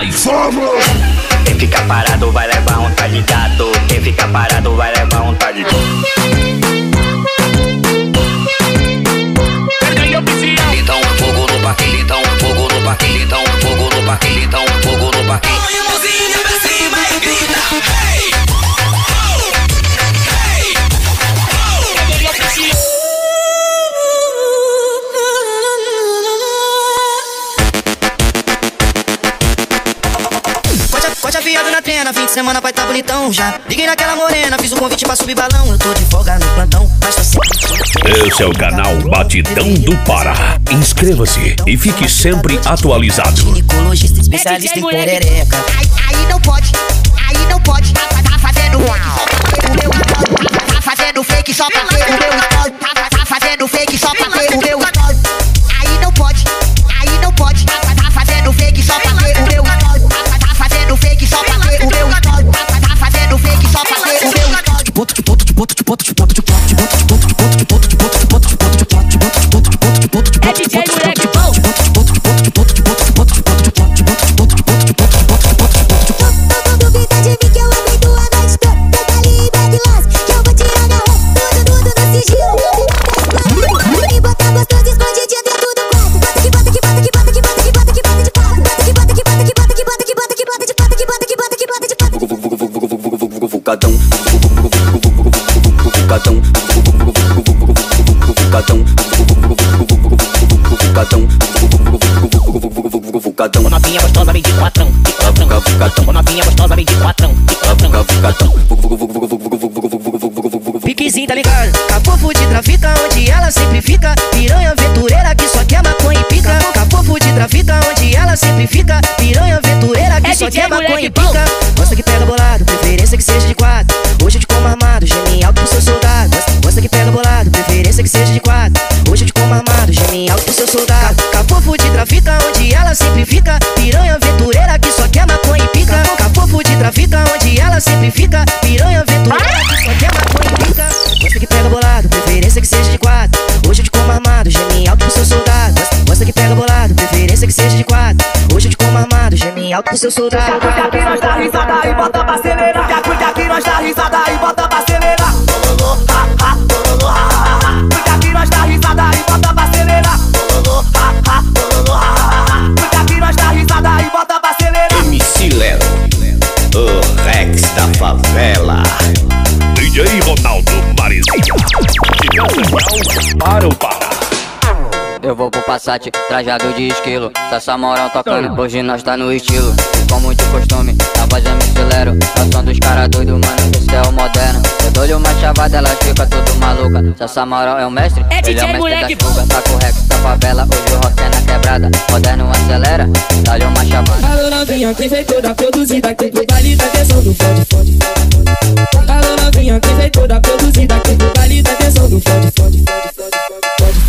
mais. Vamos! Quem fica parado vai levar um tá ligado. Quem fica parado vai levar um tá ligado. Então fogo no parque, então fogo no parque, então fogo no parque, então fogo no parque. Põe a mãozinha pra cima e grita. Hey! Afiado na trena, fim de semana vai tá bonitão já. Liguei naquela morena, fiz o convite pra subir balão. Eu tô de folga no plantão, mas tô sempre. Esse é o canal Batidão do Pará. Inscreva-se e fique sempre atualizado. Ginecologista especialista em perereca. Aí, não pode, aí não pode. Tá, tá fazendo fake só pra ter o meu. Tá, tá fazendo fake só pra ter o meu. Tá, fazendo fake só pra ter o meu quatrão. vucadão, Novinha gostosa, vem de quatrão, vucadão, Piquezinho, tá ligado? Capofo de trafica, onde ela sempre fica. Piranha aventureira que só quer maconha e pica. Capofo de trafica, onde ela sempre fica. Piranha aventureira que É só DJ quer maconha e pica. Gosta que pega bolado, preferência que seja de quatro. Hoje eu te como armado, geme alto pro seu soldado. Gosta, que pega bolado, preferência que seja de quatro. Hoje eu te como armado, geme alto pro seu soldado. Capofo de trafica, onde ela sempre fica. Fica. Piranha aventureira que só quer maconha pica. Gosta que pega bolado, preferência que seja de quatro. Hoje eu te como armado, geme alto pro seu soldado. Gosta, gosta que pega bolado, preferência que seja de quatro. Hoje eu te como armado, geme alto pro seu soldado. Nós dá risada e bota pra acelerar. Passat, trajado de esquilo. Sassa moral tocando, hoje nós tá no estilo. Como de costume, a voz eu me acelero. É som dos cara doido, mano, esse é o moderno. Eu dou-lhe uma chavada, elas ficam tudo maluca. Sassa moral é o mestre, É ele é o mestre moleque das fugas. Tá com o Rex da favela, hoje o rock é na quebrada. Moderno acelera, dá-lhe uma chavada. Alô novinha, quem fez toda produzida aqui pro baile da atenção do fode, fode. Alô novinha, quem fez toda produzida aqui pro baile da atenção do fode, fode, fode,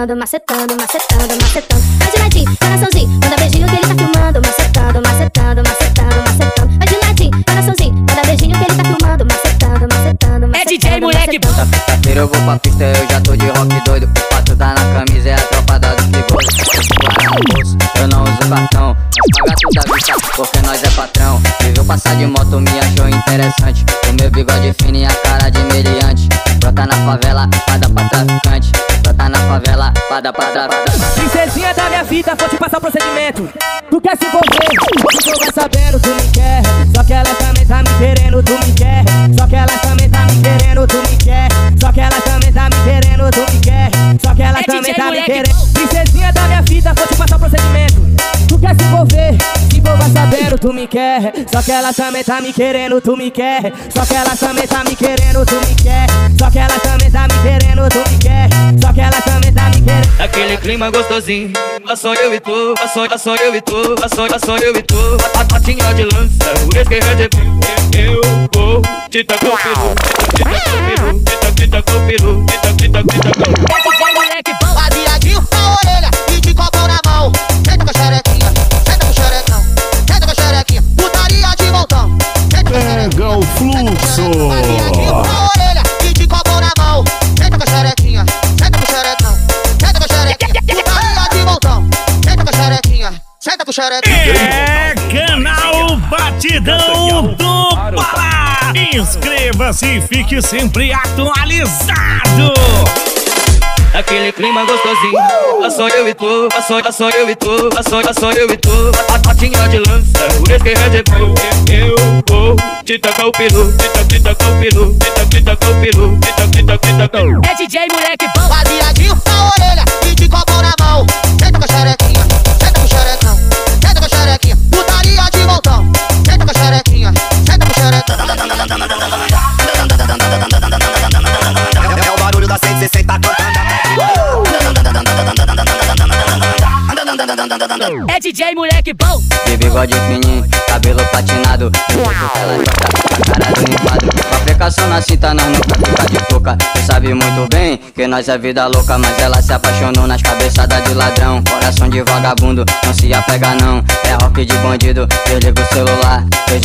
Macetando, macetando, macetando, macetando. Vai de ladinho, coraçãozinho, cada beijinho que ele tá filmando. Macetando, macetando, macetando, macetando. Vai de ladinho, coraçãozinho, cada beijinho que ele tá filmando. Macetando, macetando, macetando. É DJ moleque. Na sexta-feira eu vou pra pista, eu já tô de rock doido. O pato tá na camisa, é a tropa da do bolso, eu não uso cartão. Paga tudo à vista, porque nós é patrão. Me viu passar de moto, me achou interessante. O meu bigode fino e a cara de meliante. Brota na favela, pra dar pra traficante. Brota na favela, pra dar pra traficante. Princesinha da minha vida, vou te passar o procedimento. Tu quer se envolver, tu vai sabendo, tu me quer. Só que ela também tá me querendo, tu me quer. Só que ela também tá me querendo, tu me quer. Só que ela também tá me querendo, tu me quer. Só que ela É também tá me querendo. Princesinha da minha vida, vou te passar o procedimento. Tu me quer. Só que ela também tá me querendo, tu me quer. Só que ela também tá me querendo, tu me quer. Só que ela também tá me querendo, tu me quer. Só que ela também tá me querendo. Aquele clima gostosinho, lá só eu e tu, lá só, lá só eu e tu, lá só, lá só eu e tu. A patinha de lança, o esquerda de eu vou te tacar o peru, te tacar o peru, te tacar o peru, te tacar, te tacar, te tacar. É DJ xerecão. É canal Batidão do Pará. Inscreva-se e fique sempre atualizado. Aquele clima gostosinho, lá só eu e tu, lá só, só eu e tu, lá só, só eu e tu. A patinha de lança, o esquerda de eu vou te tacar o peru, te tacar, te tacar o peru, te tacar, te tacar o peru, te tacar, te tacar, te tacar. É DJ moleque bom. Baseadinho na orelha e de copão na mão. Senta com a xerequinha, senta com o xerecão. Senta com a xerequinha, putaria de montão. Senta com a xerequinha, senta com o xerecão. É DJ moleque bom. De bigode fininho, cabelo patinado ela joga a cara do enfado Com aplicação na cinta, nós nunca fica de touca. Tu sabe muito bem que nós é vida louca Mas ela se apaixonou nas cabeçadas de ladrão. Coração de vagabundo, não se apega não. É rock de bandido, desliga o celular.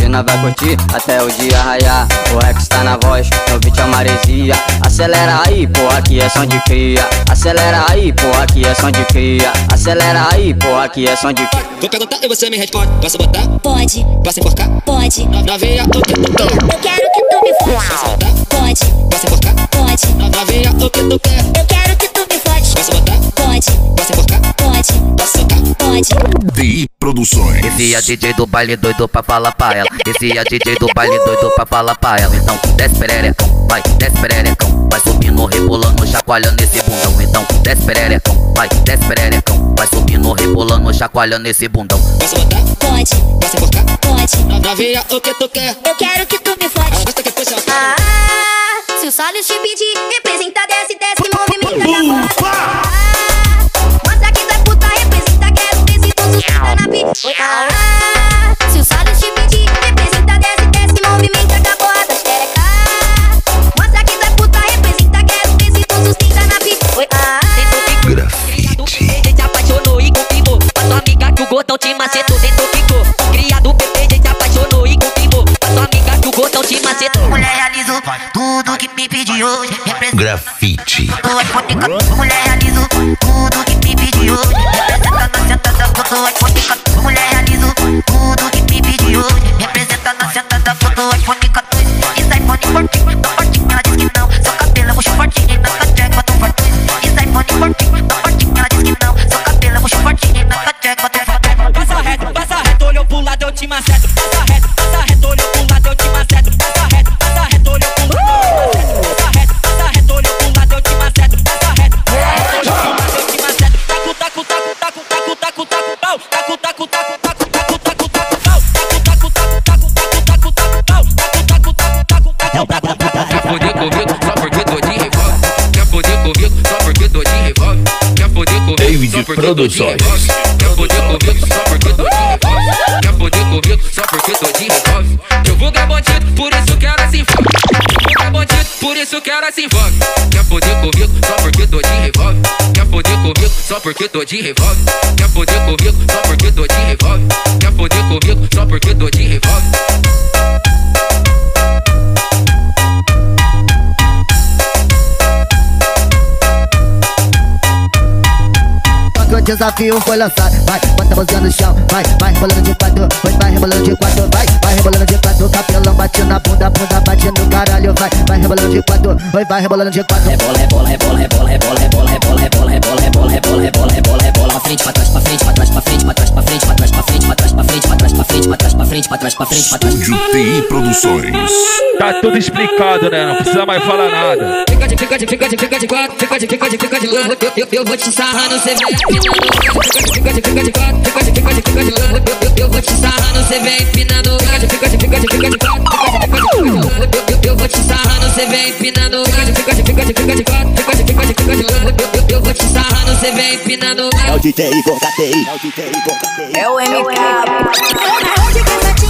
Nós vai curtir até o dia raiar. O Rex tá na voz, no beat é maresia Acelera aí, porra, que é som de cria. Acelera aí, porra, que é som de cria. Acelera aí, porra, que é som de Vou perguntar e você me responde. Posso botar? Pode, Posso enforcar? pode. No- Novinha, o que tu quer? Eu quero que tu me Posso fode. botar? Pode, Posso enforcar? pode. No- Novinha, o que tu quer? Eu quero que tu me fode. Posso botar? Pode, Posso enforcar? pode, Posso socar? Pode. TI Produções. Esse é DJ do baile doido pra falar pra ela. Esse é DJ do baile doido pra falar pra ela. Então desce pererecão, vai, desce pererecão. Vai subindo, rebolando, chacoalhando esse bundão. Então desce pererecão, vai, desce pererecão. Vai subindo, rebolando, chacoalhando esse bundão. Posso botar? Pode, Posso enforcar? pode. No- Novinha, o que tu quer? Eu quero que tu me fode. Ah, se o Salles te pedir, representa, Ah, se o Salles te pedir, representa, desce, desce, movimenta a porra da xereca. Mostra que tu é puta, representa, quero ver se tu sustenta na pi. Ah, Gente apaixonou e confirmou Pra sua amiga que o gordão te macetou Sentou, ficou Criado PP, gente apaixonou e confirmou Pra sua amiga que o gordão te macetou Mulher realizou tudo que me pediu Grafite. a. Mulher porque tô de revólver? Quer foder comigo só porque tô de revólver? Quer foder comigo só porque tô de revólver? o desafio foi lançado. Vai, bota a mãozinha no chão, vai, vai rebolando de quatro, vai, vai rebolando de quatro, vai, vai rebolando de quatro, capelão bate na bunda, bunda bate no caralho, vai, vai rebolando de quatro, vai, vai rebolando de quatro. Rebola, rebola, rebola, rebola, rebola, rebola, rebola, rebola, rebola, rebola, bola, é bola, é. Pra frente, pra trás, pra frente, pra trás, pra frente, pra trás, pra frente, pra trás, pra frente, pra trás, pra frente, pra trás, pra frente, pra trás, pra frente, pra trás, pra frente, pra trás. Estúdio TI Produções. Tá tudo explicado, né? Não precisa mais falar nada. Fica de, fica de, fica de, fica de quatro, fica de, fica de, fica de louco. Eu, eu, eu vou te sarrar no CV. Fica de, fica de quatro, fica de, fica de, fica de louco. Eu, vou te sarrar no CV empinando. Fica de, fica de, fica de, fica de quatro. Eu, eu, eu vou te sarrar no CV empinando. Fica de, fica de, fica de, fica de quatro, fica de, fica de, fica de eu, eu vou te sarrar no CV empinando. DJ Bocatei. É o MK.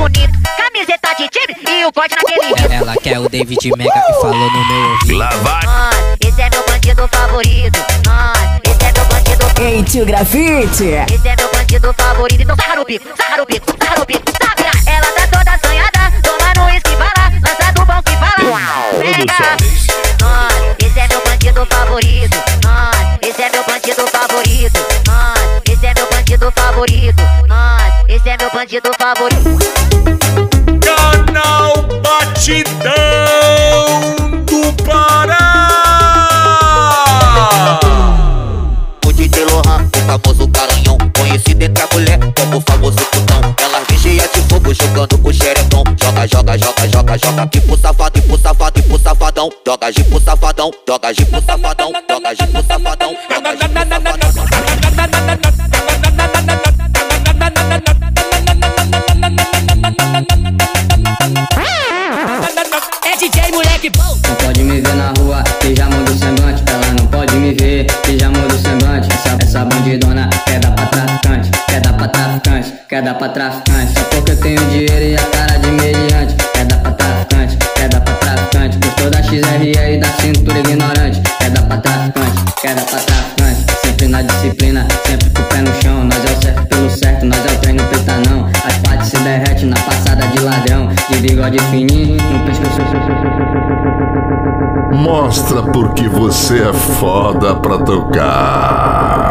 Bonito. Camiseta de time e o corte naquele ritmo. Ela quer o David Mega que falou no meu ouvido. Lá vai. Mano, esse é meu bandido favorito. Mano, esse é meu bandido favorito. Ei, tio Grafite. Esse é meu bandido favorito. Então sarra no bico, sarra no bico, sarra no bico. Tá, vira. Ela tá toda assanhada, tomando uísque, bala. Lança do bom que fala. Pega. Mano, esse é meu bandido favorito. Mano, esse é meu bandido favorito. Mano, esse é meu bandido favorito. Meu bandido favorito. Canal Batidão do Pará. O DJ Lohan, o famoso garanhão Conhecido entre a mulher como o famoso putão Ela vigia de fogo jogando com xeretão. Joga, joga, joga, joga, joga Pipo safado, e pro safado, e pro safadão. Joga gipo safadão, joga gipo safadão Joga gipo safadão, joga gipo safadão dar pra traficante. Só porque eu tenho dinheiro e a cara de meliante. Quer dar pra traficante, quer dar pra traficante. Gostou da XRE e da cintura ignorante. Quer dar pra traficante, quer dar pra traficante. Sempre na disciplina, sempre com o pé no chão. Nós é o certo pelo certo, nós é o trem no peita não. As partes se derrete na passada de ladrão. De bigode fininho, no pescoço. Mostra porque você é foda pra tocar.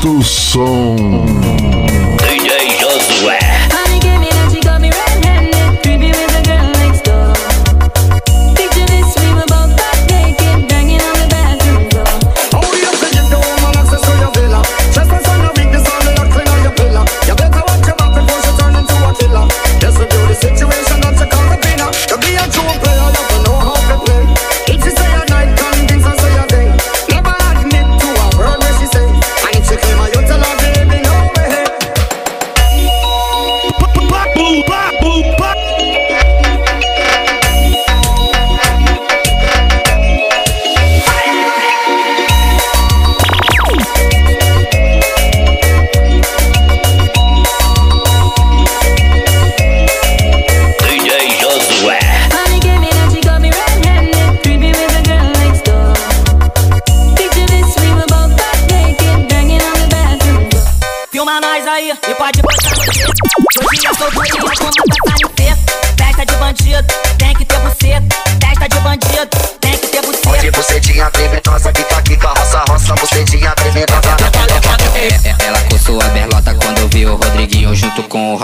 Do som.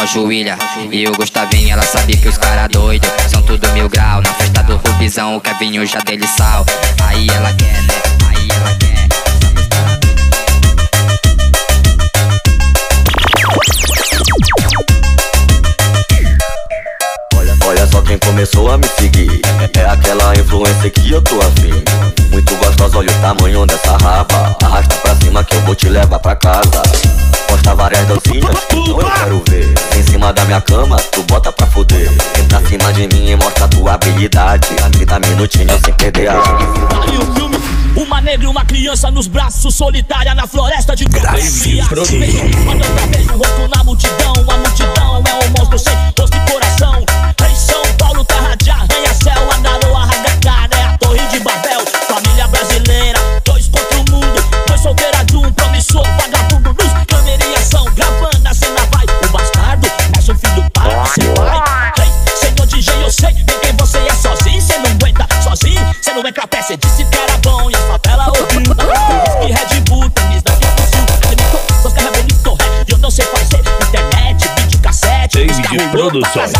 ajoelha E o Gustavinho, ela sabe que os cara é doido. São tudo mil grau, na festa do Rubizão O Kevinho já dele sal. Aí ela quer, né? Aí ela quer. Olha, olha só quem começou a me seguir. É aquela influência que eu tô afim. Muito gostosa, olha o tamanho dessa raba. Arrasta pra cima que eu vou te levar pra casa encosta várias docinhas, então eu quero ver. Em cima da minha cama, tu bota pra fuder. Entra acima cima de mim e mostra tua habilidade. A 30 minutinhos sem perder a. Uma negra e uma criança nos braços, solitária na floresta de profecia. Quando eu vejo rosto na multidão, a multidão é um monstro sem rosto e coração. Em São Paulo, tá terra de arranha-céu, andaram. de produções.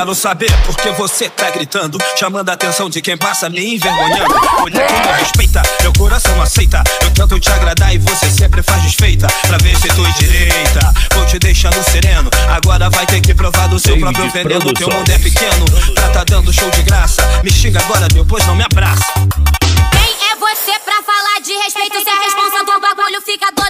Quero saber por que você tá gritando, chamando a atenção de quem passa, me envergonhando. Olha que me respeita, meu coração aceita. Eu tento te agradar e você sempre faz desfeita. Pra ver se tu é direita, vou te deixando sereno. Agora vai ter que provar do seu David próprio veneno. Teu mundo é pequeno, tá tá dando show de graça. Me xinga agora, depois não me abraça. Quem é você pra falar de respeito? Se a responsa do bagulho fica doido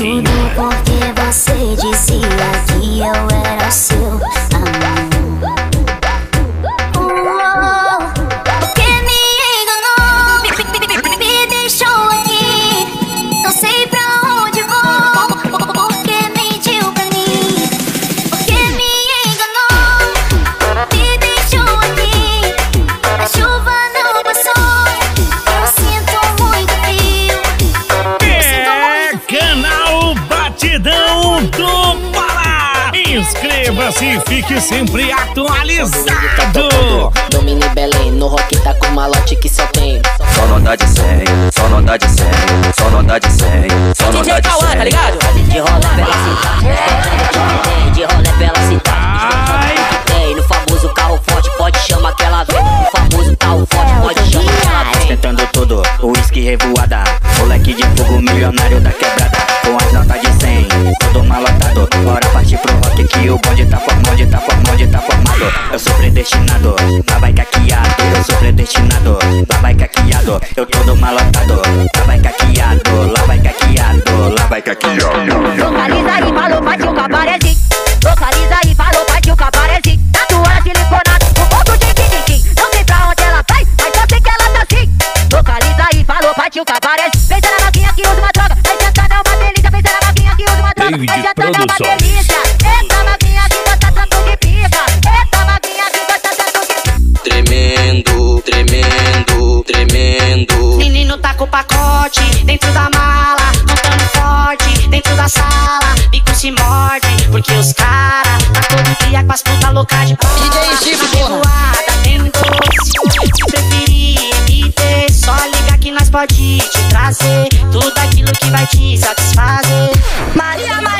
届 변하려 tremendo, tremendo. Menino tá com o pacote dentro da mala, montando forte dentro da sala. Bico se morde, porque os caras tá todo dia com as putas loucas de tá porra. DJ Chifre, porra. Preferir MT, só liga que nós pode te trazer tudo aquilo que vai te satisfazer. Maria, Maria.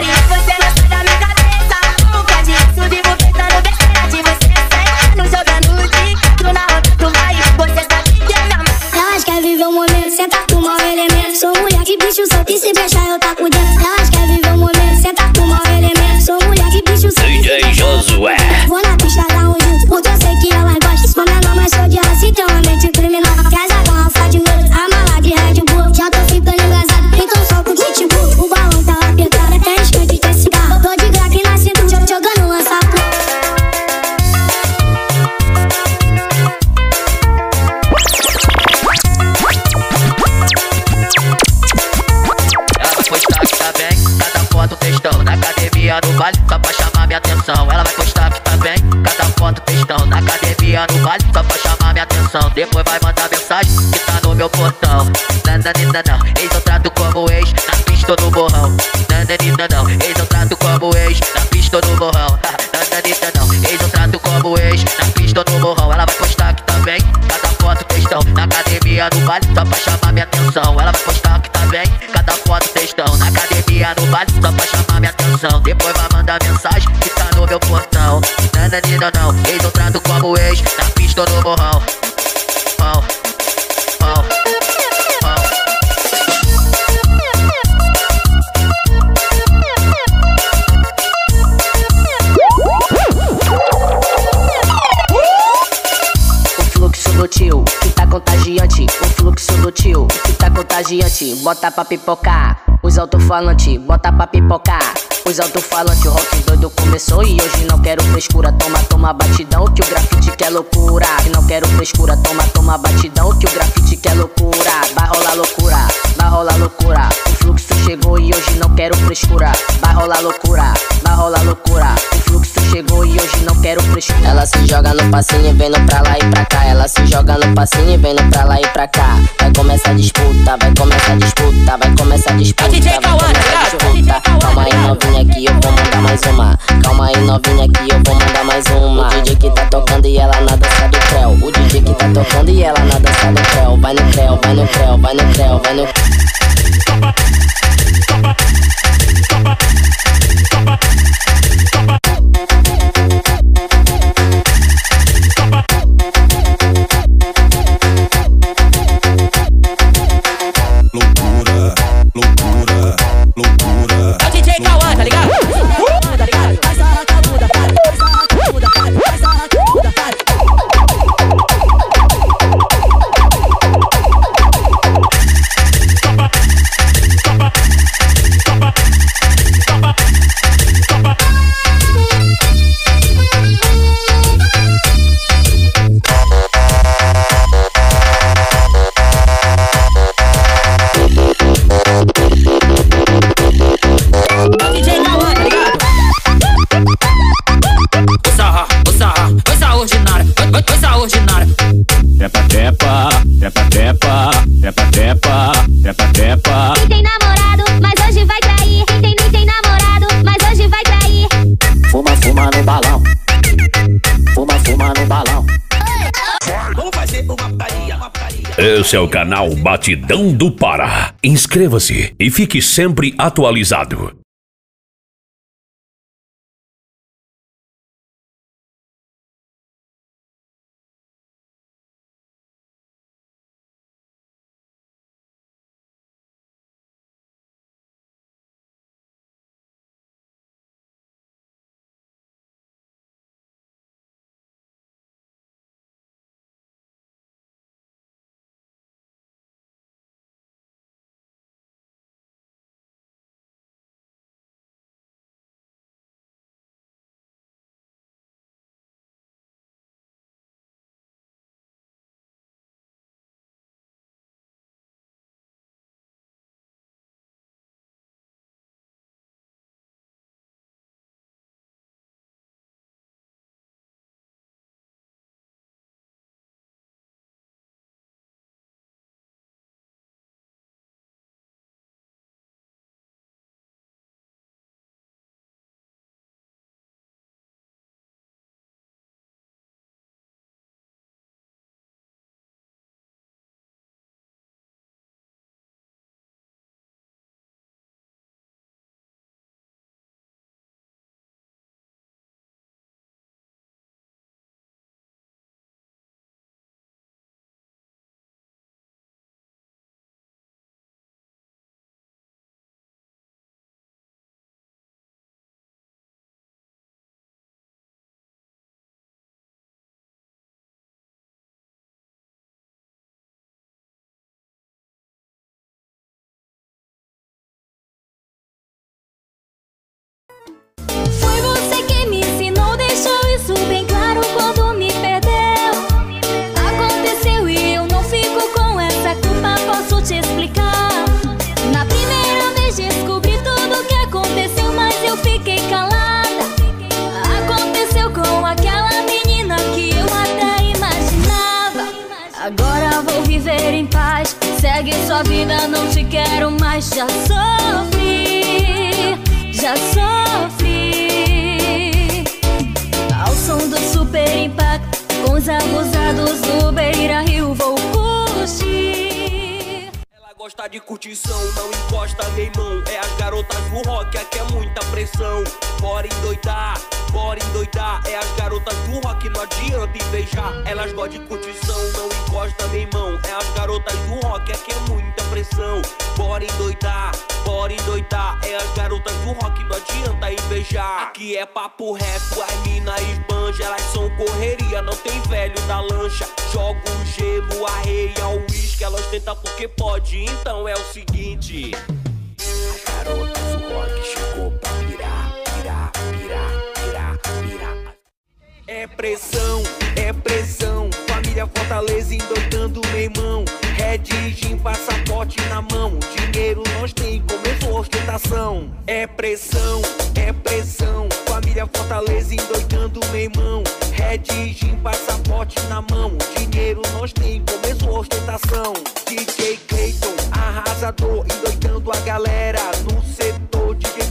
bota pra pipocar. Os alto-falante, bota pra pipocar. Os alto-falante, rock doido começou e hoje não quero frescura. Toma, toma batidão que o grafite quer é loucura. E não quero frescura, toma, toma batidão que o grafite quer é loucura. Vai rolar loucura, vai rolar loucura. O fluxo chegou e hoje não quero frescura. Vai rolar loucura, vai rolar loucura. O fluxo chegou e hoje não quero frescura. Ela se joga no passinho vendo pra lá e pra cá. Ela se joga no passinho vendo pra lá e pra cá. Vai começar a disputa, vai começar a disputa, vai começar a disputa. Vai começar a disputa. Calma aí, novinha aqui eu vou mandar mais uma. O DJ que tá tocando e ela na dança do creu. O DJ que tá tocando e ela na dança do creu. Vai no creu, vai no creu, vai no creu, vai no. Topa. Esse é o canal Batidão do Pará. Inscreva-se e fique sempre atualizado. Já sofri, já sofri. Ao som do super impacto, com os abusados do Beira gosta de curtição, não encosta nem mão. É as garotas do rock, aqui é muita pressão. Bora endoidar, bora endoidar. É as garotas do rock, não adianta invejar. Elas gostam de curtição, não encosta nem mão. É as garotas do rock, aqui é muita pressão. Bora endoidar, bora endoidar. É as garotas do rock, não adianta invejar. Aqui é papo reto, as mina esbanja. Elas são correria, não tem velho da lancha. Joga o gelo, arreia o uísque. Elas tentam porque pode, então é o seguinte. As garotas do rock chegou pra virar, virar, virar, virar, virar. É pressão, é pressão. Família Fortaleza endoidando meu irmão. Red Gin, passaporte na mão. Dinheiro nós tem, começou a ostentação. É pressão, é pressão. Família Fortaleza endoidando meu irmão. Red Gin, passaporte na mão. Dinheiro nós tem, começou a ostentação. DJ Clayton, arrasador, endoidando a galera no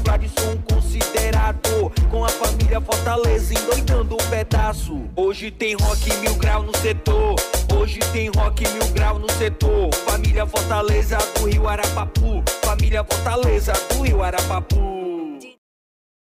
setor. DJ Gladson, considerado com a família Fortaleza, endoidando um pedaço. Hoje tem rock mil grau no setor. Hoje tem rock mil grau no setor. Família Fortaleza do Rio Arapapu. Família Fortaleza do Rio Arapapu.